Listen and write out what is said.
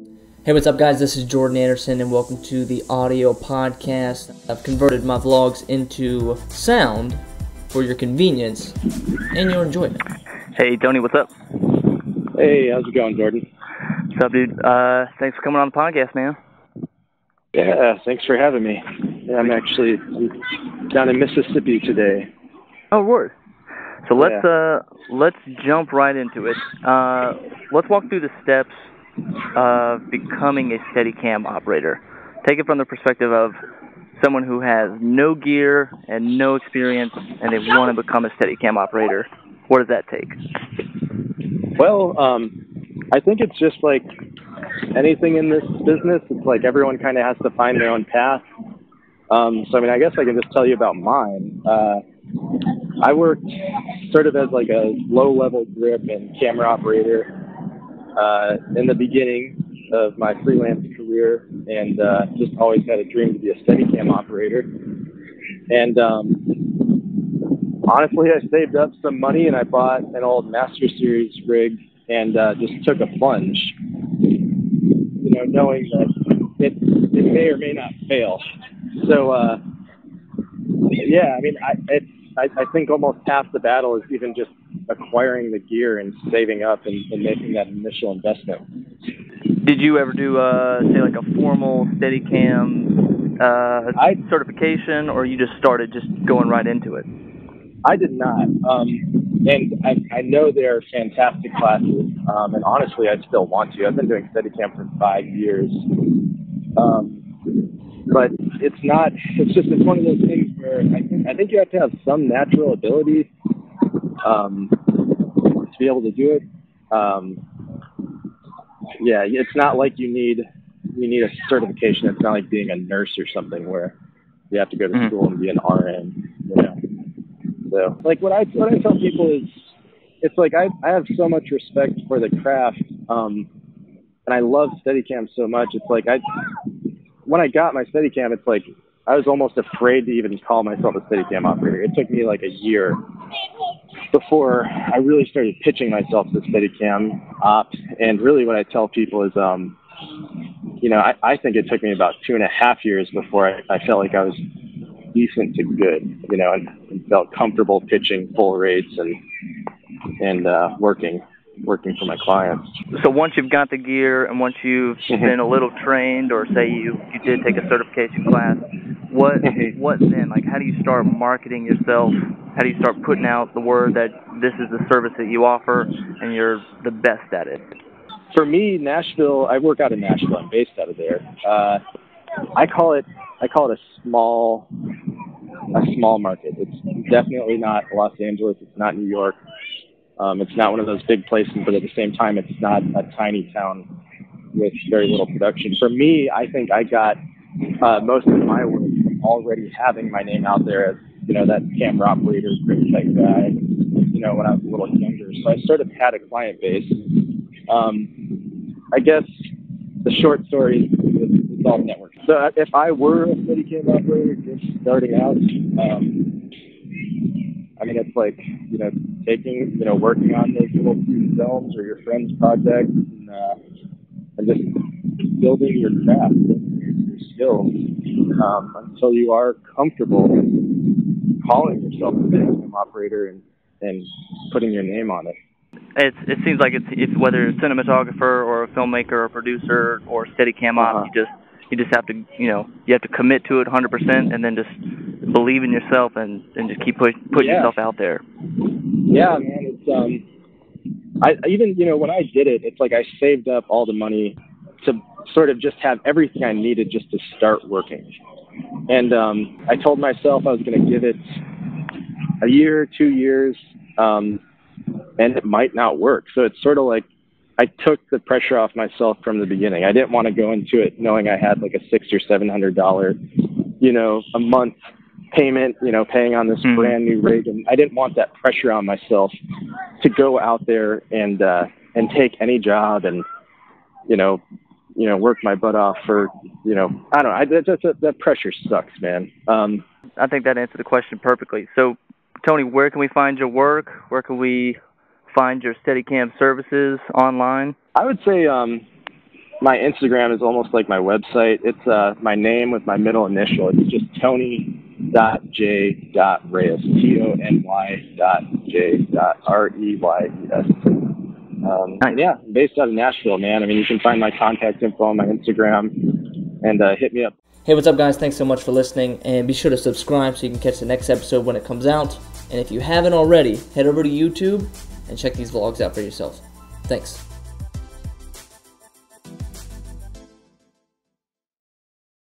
Hey, what's up, guys? This is Jordan Anderson, and welcome to the audio podcast. I've converted my vlogs into sound for your convenience and your enjoyment. Hey, Tony, what's up? Hey, how's it going, Jordan? What's up, dude? Uh, thanks for coming on the podcast, man. Yeah, thanks for having me. I'm actually down in Mississippi today. Oh, word. So let's Yeah. uh let's jump right into it. Uh, let's walk through the steps of becoming a Steadicam operator. Take it from the perspective of someone who has no gear and no experience, and they want to become a Steadicam operator. What does that take? Well, um, I think it's just like anything in this business. It's like everyone kind of has to find their own path. Um, so, I mean, I guess I can just tell you about mine. Uh, I worked sort of as like a low-level grip and camera operator uh, in the beginning of my freelance career, and uh, just always had a dream to be a Steadicam operator. And um, honestly, I saved up some money and I bought an old Master Series rig and uh, just took a plunge. You know, knowing that it it may or may not fail. So uh, yeah, I mean, I it, I, I think almost half the battle is even just acquiring the gear and saving up and, and making that initial investment. Did you ever do uh say like a formal Steadicam uh I- certification, or you just started just going right into it? I did not. Um, and I, I know they're fantastic classes. Um, and honestly, I still want to. I've been doing Steadicam for five years. Um, but it's not, it's just, it's one of those things where I think, I think you have to have some natural ability um, be able to do it. Um, yeah, it's not like you need, you need a certification. It's not like being a nurse or something where you have to go to Mhm. school and be an RN, you know. So, like what I what I tell people is, it's like I I have so much respect for the craft, um, and I love Steadicam so much. It's like I when I got my Steadicam, it's like I was almost afraid to even call myself a Steadicam operator. It took me like a year before I really started pitching myself as a Steadicam op. And really, what I tell people is, um, you know, I, I think it took me about two and a half years before I, I felt like I was decent to good, you know, and, and felt comfortable pitching full rates and and uh, working working for my clients. So once you've got the gear and once you've Mhm. been a little trained, or say you you did take a certification class, what what then? Like, how do you start marketing yourself? How do you start putting out the word that this is the service that you offer and you're the best at it? For me, Nashville, I work out in Nashville. I'm based out of there. Uh, I call it I call it a small a small market. It's definitely not Los Angeles. It's not New York. Um, it's not one of those big places, but at the same time, it's not a tiny town with very little production. For me, I think I got uh, most of my work already having my name out there as you know that camera operator, grip type guy. You know, when I was a little younger, so I sort of had a client base. Um, I guess the short story is it's all network. So if I were a Steadicam operator just starting out, um, I mean, it's like, you know, taking, you know, working on those little few films or your friend's projects and, uh, and just building your craft, building your skills um, until you are comfortable calling yourself a Steadicam operator and, and putting your name on it. It's, it seems like it's, it's whether it's cinematographer or a filmmaker or producer or Steadicam op, Uh-huh. you just you just have to you know you have to commit to it 100% and then just believe in yourself and, and just keep push, putting Yeah. yourself out there. Yeah, man, it's um, I even you know when I did it, it's like I saved up all the money to sort of just have everything I needed just to start working, and um, I told myself I was going to give it a year, two years, um, and it might not work. So it's sort of like I took the pressure off myself from the beginning. I didn't want to go into it knowing I had like a six or seven hundred dollar, you know, a month payment, you know, paying on this Mhm. brand new rig, and I didn't want that pressure on myself to go out there and uh, and take any job and you know, you know, work my butt off for you know, I don't know. I, that, that, that pressure sucks, man. Um, I think that answered the question perfectly. So, Tony, where can we find your work? Where can we find your Steadicam services online? I would say um, my Instagram is almost like my website. It's uh, my name with my middle initial. It's just Tony dot J dot Reyes. T O N Y dot J dot R E Y E S. Um. Yeah, based out of Nashville, man. I mean, you can find my contact info on my Instagram and uh, hit me up. Hey, what's up, guys? Thanks so much for listening, and be sure to subscribe so you can catch the next episode when it comes out. And if you haven't already, head over to YouTube and check these vlogs out for yourself. Thanks.